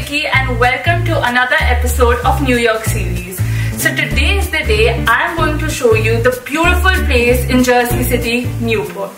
And welcome to another episode of New York series. So today is the day I'm going to show you the beautiful place in Jersey City, Newport.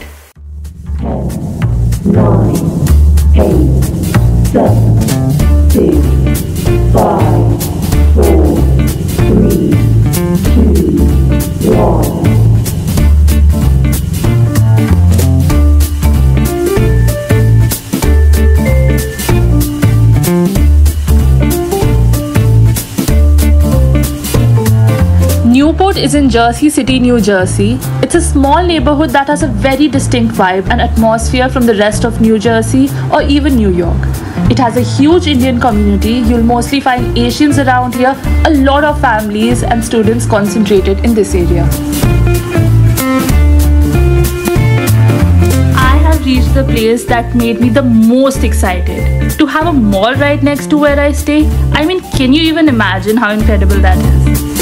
Is in Jersey City, New Jersey. It's a small neighborhood that has a very distinct vibe and atmosphere from the rest of New Jersey or even New York. It has a huge Indian community. You'll mostly find Asians around here, a lot of families and students concentrated in this area. I have reached the place that made me the most excited. To have a mall right next to where I stay, I mean, can you even imagine how incredible that is?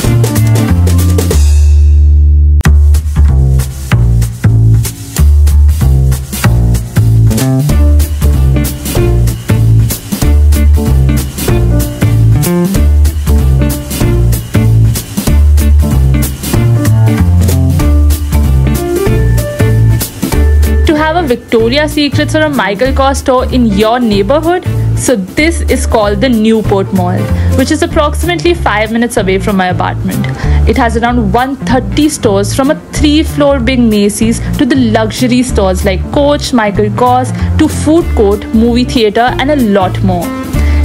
Have a Victoria's Secrets or a Michael Kors store in your neighborhood? So this is called the Newport Mall, which is approximately 5 minutes away from my apartment. It has around 130 stores from a 3-floor big Macy's to the luxury stores like Coach, Michael Kors to food court, movie theater and a lot more.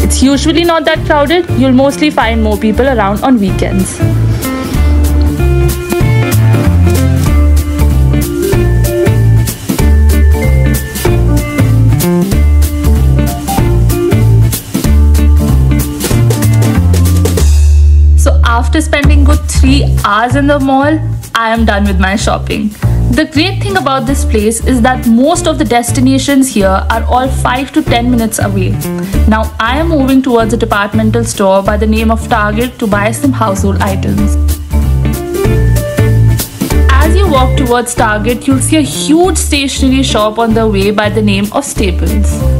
It's usually not that crowded. You'll mostly find more people around on weekends. After spending good 3 hours in the mall, I am done with my shopping. The great thing about this place is that most of the destinations here are all 5 to 10 minutes away. Now I am moving towards a departmental store by the name of Target to buy some household items. As you walk towards Target, you'll see a huge stationery shop on the way by the name of Staples.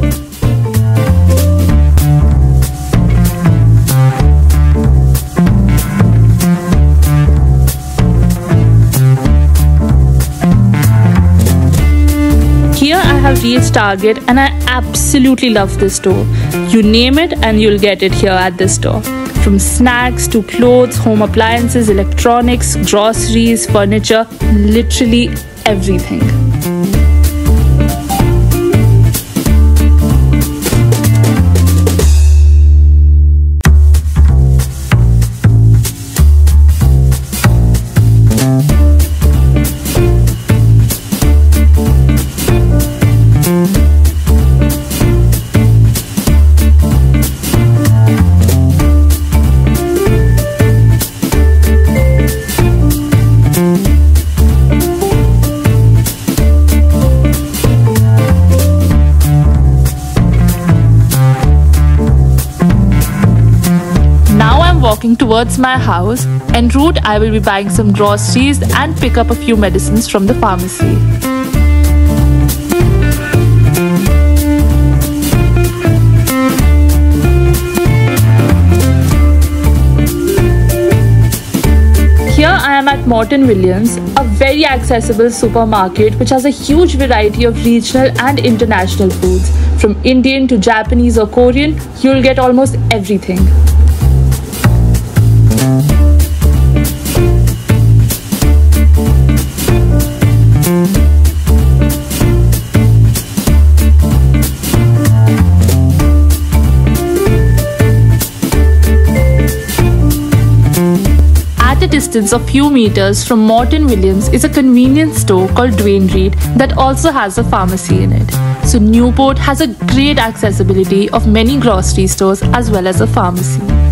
Have reached Target and I absolutely love this store. You name it and you'll get it here at this store. From snacks to clothes, home appliances, electronics, groceries, furniture, literally everything. Walking towards my house. En route, I will be buying some groceries and pick up a few medicines from the pharmacy. Here I am at Morton Williams, a very accessible supermarket which has a huge variety of regional and international foods. From Indian to Japanese or Korean, you'll get almost everything. Distance of few meters from Morton Williams is a convenience store called Duane Reade that also has a pharmacy in it. So Newport has a great accessibility of many grocery stores as well as a pharmacy.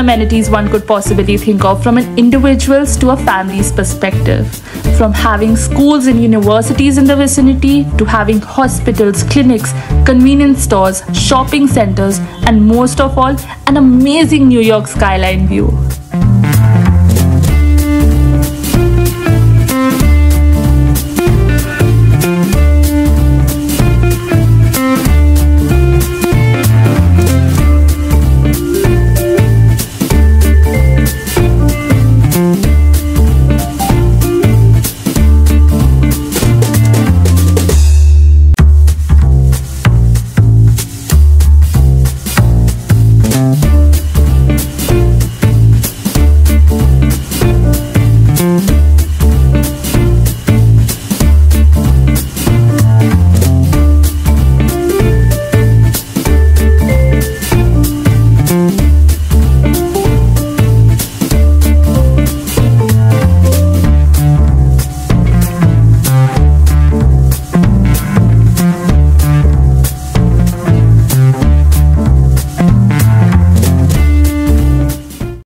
Amenities one could possibly think of from an individual's to a family's perspective. From having schools and universities in the vicinity to having hospitals, clinics, convenience stores, shopping centers, and most of all, an amazing New York skyline view.